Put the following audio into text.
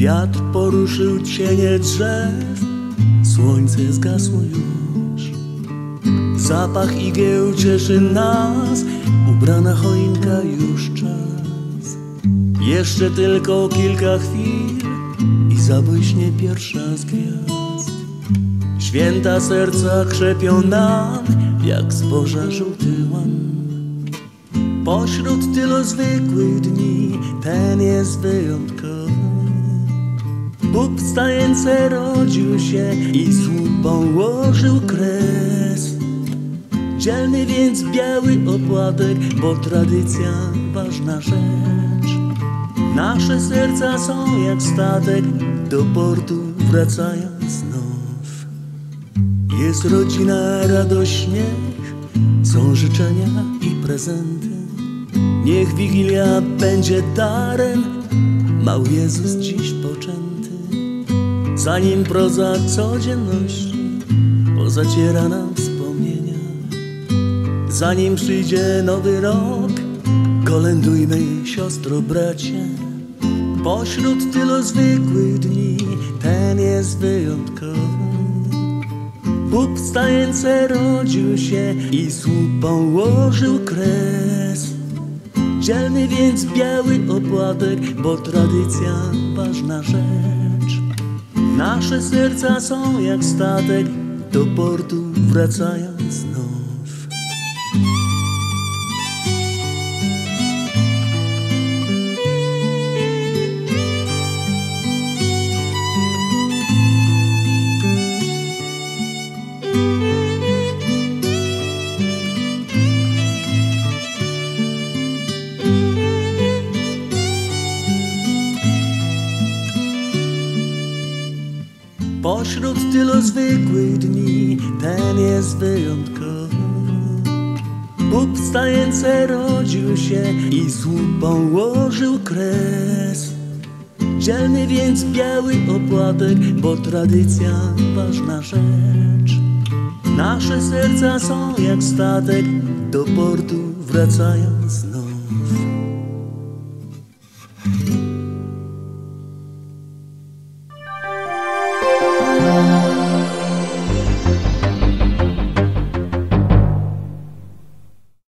Wiatr poruszył cienie drzew, słońce zgasło już. Zapach igieł cieszy nas, ubrana choinka już czas. Jeszcze tylko kilka chwil i zabłyśnie pierwsza z gwiazd. Święta serca krzepią nam, jak zboża żółty łan. Pośród tylu zwykłych dni, ten jest wyjątkowy. Bóg wstający rodził się i słupą łożył kres. Dzielny więc biały opłatek, bo tradycja ważna rzecz. Nasze serca są jak statek, do portu wracają znów. Jest rodzina, radość, śmiech, są życzenia i prezenty. Niech Wigilia będzie darem, mały Jezus dziś poczęty. Zanim proza codzienności pozaciera nam wspomnienia, zanim przyjdzie nowy rok, kolędujmy siostro bracie. Pośród tylu zwykłych dni ten jest wyjątkowy. Bóg wstający rodził się i słupą łożył kres. Dzielny więc biały opłatek, bo tradycja ważna rzecz. Nasze serca są jak statek, do portu wracają znów. Pośród tylu zwykłych dni ten jest wyjątkowy. Bóg wstający rodził się i słupą łożył kres. Dzielny więc biały opłatek, bo tradycja ważna rzecz. Nasze serca są jak statek, do portu wracają znów.